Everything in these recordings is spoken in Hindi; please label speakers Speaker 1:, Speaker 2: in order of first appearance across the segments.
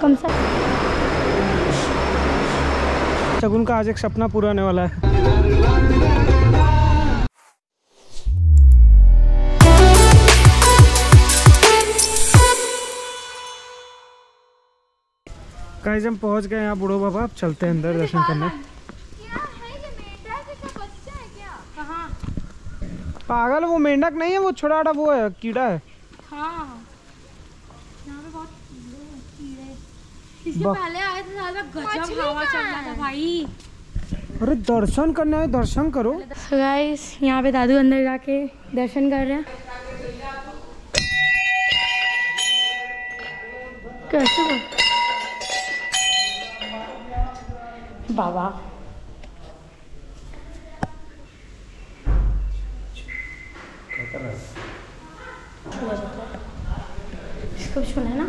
Speaker 1: कम सा
Speaker 2: शगुन का आज एक सपना पूरा होने वाला है। गाइस हम पहुँच गए यहाँ बूढ़ो बाबा। चलते हैं अंदर दर्शन करने। पागल वो मेंढक नहीं है वो छोटा छोटा वो है कीड़ा है।
Speaker 1: हाँ यहाँ पे बहुत कीड़े इसके पहले आए थे ज़्यादा गजब हवा चल रहा था भाई।
Speaker 2: अरे दर्शन करने आए दर्शन करो।
Speaker 1: Guys यहाँ पे दादू अंदर जाके दर्शन कर रहे हैं। कैसे हो? बाबा। इसको भी सुना है ना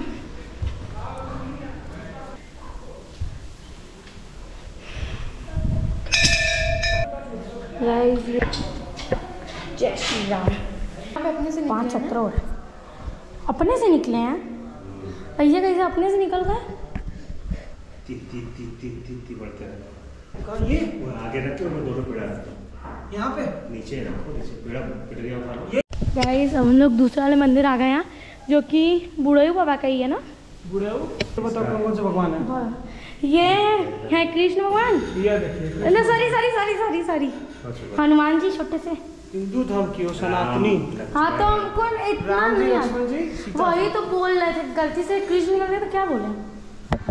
Speaker 1: Guys, ये जय श्री राम। अपने से पाँच सत्रह और। अपने से निकले हैं? भैया कैसे अपने से निकल गए?
Speaker 3: ती ती ती ती ती ती
Speaker 2: ये?
Speaker 3: वो आगे रखो मैं दोनों पेड़ा रखता
Speaker 2: यहाँ पे?
Speaker 3: नीचे रखो नीचे पेड़ा पिटरिया उठा
Speaker 1: गाइस हम लोग दूसरे वाले मंदिर आ गए हैं जो कि बूढ़े बाबा का ही है ना?
Speaker 2: बूढ़े हो तो बताओ कौन से भगवान है।
Speaker 1: ये है कृष्ण भगवान। अरे sorry sorry sorry sorry sorry Hanuman ji छोटे से।
Speaker 2: हिंदू धर्म की हो सनातनी।
Speaker 1: हाँ तो हमको इतना नहीं वही तो बोल रहे थे गलती से कृष्ण निकल गए तो क्या बोले?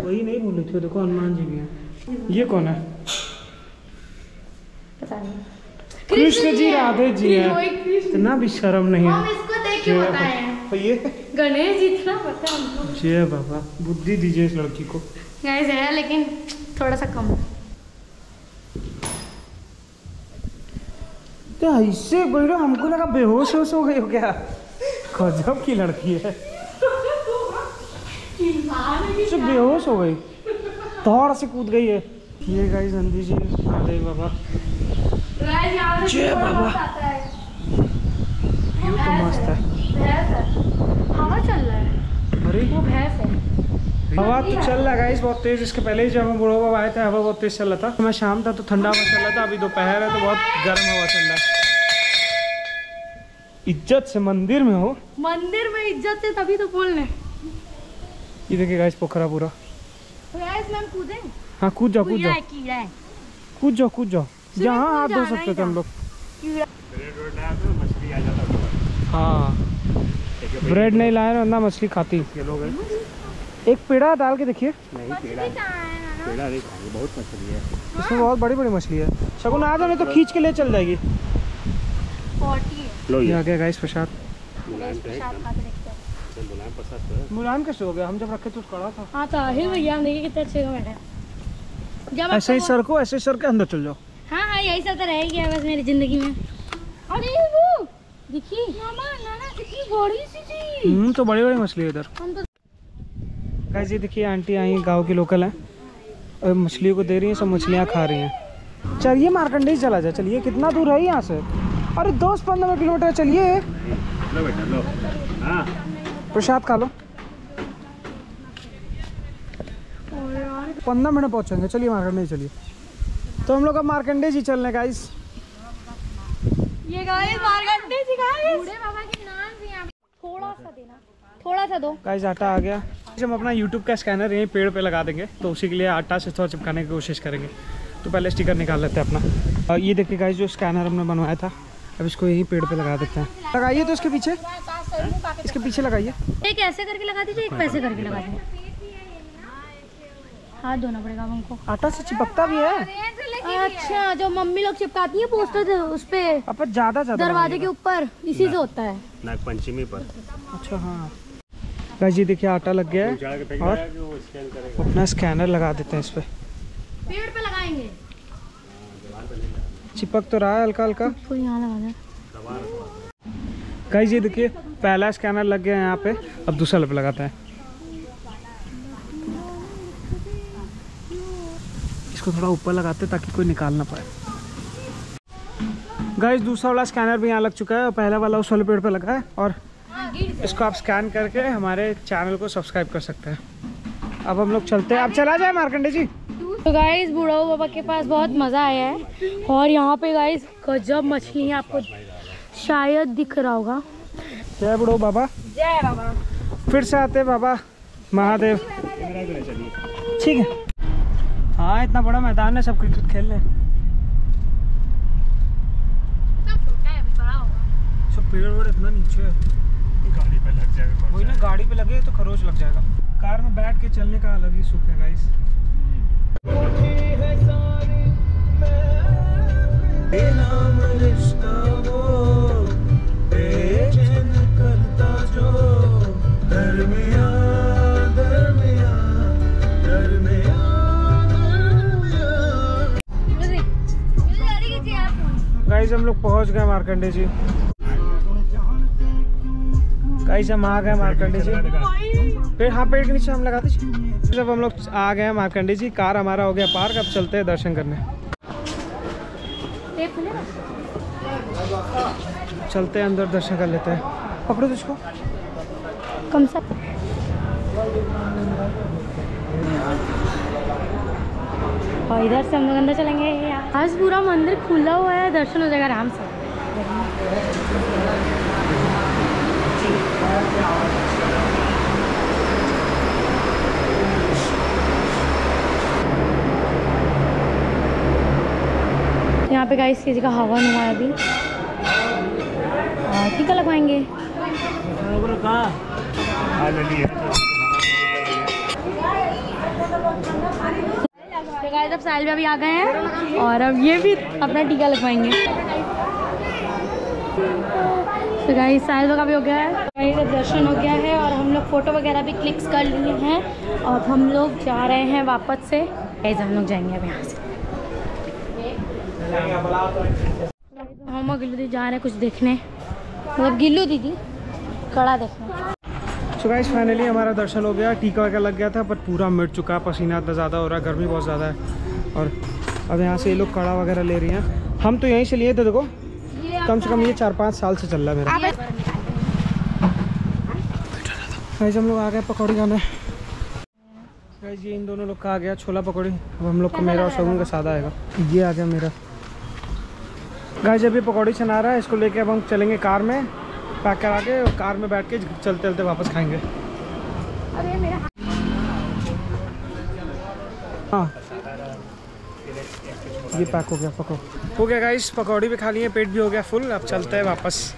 Speaker 2: वही नहीं बोले थे देखो हनुमान जी भी हैं। ये कौन है?
Speaker 1: पता नहीं।
Speaker 2: कृष्ण जी राधे जी हैं। इतना भी शर्म नहीं
Speaker 1: हम
Speaker 2: है
Speaker 1: इसको देख के बताए हैं।
Speaker 2: ये
Speaker 1: गणेश जी इतना पता हमको।
Speaker 2: जय बाबा। बुद्धि दीजिए इस लड़की को।
Speaker 1: गाइस है लेकिन थोड़ा सा कम
Speaker 2: तो ऐसे बोल रहे हमको लगा बेहोश होश हो गई हो क्या? गजब की लड़की है। से बेहोश हो गई। दौड़ से कूद गई है। ये गाइस नंदी जी राधे बाबा। जय बाबा।
Speaker 1: है।
Speaker 2: तो मस्त है।
Speaker 1: भैंस है। हवा चल रहा है।
Speaker 2: अरे।
Speaker 1: वो भैंस है।
Speaker 2: हवा तो चल रहा है गाइस बहुत तेज। इसके पहले ही जब हम बूढ़ो बाबा आए थे हवा बहुत तेज चल रहा था। मैं शाम था तो ठंडा हवा चल रहा था। अभी दोपहर है तो बहुत गर्म हवा चल रहा है। इज़्ज़त से मंदिर में हो।
Speaker 1: मंदिर में इज़्ज़त से तभी तो बोल रहे
Speaker 2: ये देखिए गाइस पोखरा पूरा।
Speaker 1: गाइस मैम कूदे?
Speaker 2: हाँ कूद जाओ कूद जाओ।
Speaker 1: कीड़ा
Speaker 2: कूद जाओ कूद जाओ। जहाँ हाथ धो सकते थे हम लोग
Speaker 3: तो
Speaker 2: हाँ। ब्रेड नहीं लाए ना मछली खाती।
Speaker 3: ये लोग हैं।
Speaker 2: एक पेड़ा डाल के देखिए।
Speaker 3: नहीं पेड़ा। पेड़ा नहीं खाएँगे बहुत मछली है।
Speaker 2: इसमें बहुत बड़ी बड़ी मछली है। शगुन आ जाओ नहीं तो खींच के ले चल जाएगी।
Speaker 3: लो
Speaker 2: ये। आ गया गाइस प्रसाद।
Speaker 3: मुलायम तो मुलायम
Speaker 2: कैसे हो गया? हम जब रखे तो कड़ा था।
Speaker 1: हाँ तो आहिर भैया देखिए कितने अच्छे बैठे हैं। जब
Speaker 2: ऐसे ही सर को ऐसे ही सर के अंदर चल जाओ।
Speaker 1: हाँ हाँ यही सब तो रह गया बस मेरी ज़िंदगी में। अरे वो देखिए। मामा नाना कितनी बड़ी सी थी
Speaker 2: हम्म तो बड़ी बड़ी मछली है इधर।
Speaker 1: हम तो
Speaker 2: गाइस ये देखिए आंटी आई, गाँव की लोकल हैं। और मछलियों को दे रही हैं, सब मछलियाँ खा रही हैं। चलिए मारकंडे चला जाए, चलिए, कितना दूर है यहाँ से? अरे दस पंद्रह किलोमीटर, चलिए। प्रसाद खा लो। पंद्रह मिनट पहुँचेंगे चलिए मारकंडे चलिए। तो हम लोग अब मारकंडे जी चल रहे गाइस
Speaker 1: ये गाइस मारकंडे जी गाइस बूढ़े बाबा के नाम यहाँ थोड़ा सा देना। थोड़ा सा दो।
Speaker 2: गाइस आटा आ गया। हम अपना यूट्यूब का स्कैनर यहीं पेड़ पे लगा देंगे तो उसी के लिए आटा से थोड़ा चिपकाने की कोशिश करेंगे। तो पहले स्टिकर निकाल लेते हैं अपना। और ये देखिए गाइस जो स्कैनर हमने बनवाया था अब इसको यहीं पेड़ पे लगा देते हैं। लगाइए तो इसके पीछे। इसके पीछे लगाइए।
Speaker 1: एक ऐसे करके लगा दीजिए एक पैसे करके लगा दीजिए। हाथ धोना पड़ेगा हमको।
Speaker 2: आटा से चिपकता भी है।
Speaker 1: अच्छा जो मम्मी लोग चिपकाती है पोस्टर उस पे।
Speaker 2: ज़्यादा ज़्यादा
Speaker 1: दरवाजे के ऊपर इसी से होता है।
Speaker 3: नागपंचमी पर।
Speaker 2: अच्छा हाँ। गाइस ये देखिए आटा लग गया है और अपना स्कैनर लगा देते हैं इस पे।
Speaker 1: पेड़ पे लगाएँगे।
Speaker 2: चिपक तो रहा है हल्का हल्का।
Speaker 1: यहाँ
Speaker 2: गाइस ये देखिए पहला स्कैनर लग गया है यहाँ पे। अब दूसरा पे लगाते हैं। इसको थोड़ा ऊपर लगाते हैं ताकि कोई निकाल ना पाए। गाइस दूसरा वाला स्कैनर भी यहाँ लग चुका है और पहला वाला उस वाले पेड़ पे लगा है और इसको आप स्कैन करके हमारे चैनल को सब्सक्राइब कर सकते हैं। अब हम लोग चलते हैं। अब चला जाए मार्कंडे जी।
Speaker 1: तो गाइस बूढ़ा बाबा के पास बहुत मज़ा आया है। और यहाँ पे गाइस गजब मछली है। आपको शायद दिख रहा होगा।
Speaker 2: जय बुढ़ो बाबा।
Speaker 1: जय बाबा।
Speaker 2: फिर से आते बाबा। महादेव। ठीक है। हाँ इतना बड़ा मैदान है सब क्रिकेट खेल रहे सब पेड़ वेड़ इतना नीचे है।
Speaker 3: गाड़ी पे लग जाएगा
Speaker 2: वही ना गाड़ी पे लगे तो खरोच लग जाएगा। कार में बैठ के चलने का अलग ही सुख है गाइस गाइस हम लोग पहुँच गए मार्कंडे जी। गाइस हम आ गए मार्कंडे जी। पेड़ हाँ पेड़ के नीचे हम लगाते जब हम लोग आ गए मार्कंडे जी कार हमारा हो गया पार्क। अब चलते हैं दर्शन करने। चलते हैं अंदर दर्शन कर लेते हैं। पकड़ो तो इसको
Speaker 1: कम से और इधर से हम लोग अंदर चलेंगे। आज पूरा मंदिर खुला हुआ है दर्शन हो जाएगा आराम से। यहाँ पे गाइस किसी का हवन हुआ है अभी। टीका लगवाएँगे। तो गाइस अब साहिल भी आ गए हैं और अब ये भी अपना टीका लगवाएँगे। तो गाइस साहिल का भी हो गया है। गाइस अब दर्शन हो गया है और हम लोग फ़ोटो वगैरह भी क्लिक्स कर लिए हैं और हम लोग जा रहे हैं वापस से। गाइस हम लोग जाएँगे अब यहाँ से। हम और गिल्लू दीदी जा रहे हैं कुछ देखने। मतलब गिल्लू दीदी, कड़ा देखने।
Speaker 2: सो गाइस फाइनली हमारा दर्शन हो गया। टीका वगैरह लग गया था पर पूरा मिट चुका है। पसीना इतना ज़्यादा हो रहा है, गर्मी बहुत ज़्यादा है। और अब यहाँ से ये लोग कड़ा वगैरह ले रही हैं। हम तो यहीं से लिए थे, देखो। कम से कम ये चार पाँच साल से चल रहा है मेरा। गाइस हम लोग आ गए पकौड़ी खाने। गाइस ये इन दोनों लोग का आ गया छोला पकौड़ी। अब हम लोग को मेरा और शगुन का सादा आएगा। ये आ गया मेरा। गाइस जब ये पकौड़ी छना रहा है। इसको लेके अब हम चलेंगे कार में। पैक करा के और कार में बैठ के चलते चलते वापस खाएँगे। हाँ। ये पैक हो गया पको। हो गया गाइस पकौड़ी भी खा लिए पेट भी हो गया फुल अब चलते हैं वापस।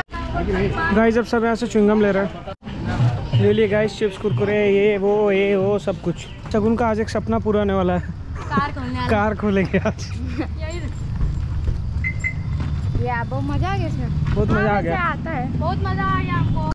Speaker 2: गाइस अब सब यहाँ से चुंगम ले रहे हैं। ले लिए गाइस चिप्स कुरकुरे ये वो ये वो सब कुछ। शगुन का आज एक सपना पूरा होने वाला है।
Speaker 1: कार खोलने
Speaker 2: कार खोलेंगे आज।
Speaker 1: ये बहुत मज़ा आ गया इसमें।
Speaker 2: बहुत मज़ा आ गया।
Speaker 1: आता है। बहुत मज़ा आया आपको।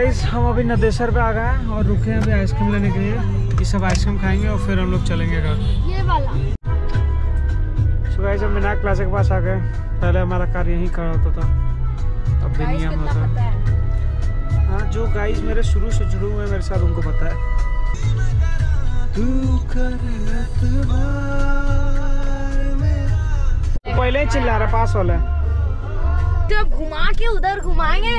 Speaker 1: गाइस
Speaker 2: हम अभी नदेसर पे आ गए हैं और रुके हैं अभी आइसक्रीम लेने के लिए। ये सब आइसक्रीम खाएँगे और फिर हम लोग चलेंगे घर।
Speaker 1: ये वाला।
Speaker 2: सो गाइस हम विनायक प्लाजा के पास आ गए। पहले हमारा कार यहीं खड़ा होता था। अब भी नहीं हम होता।
Speaker 1: है?
Speaker 2: हाँ जो गाइस मेरे शुरू से जुड़े हुए हैं मेरे साथ उनको पता है। पहले ही चिल्ला रहा पास वाला
Speaker 1: तो घुमा के उधर घुमाएँगे।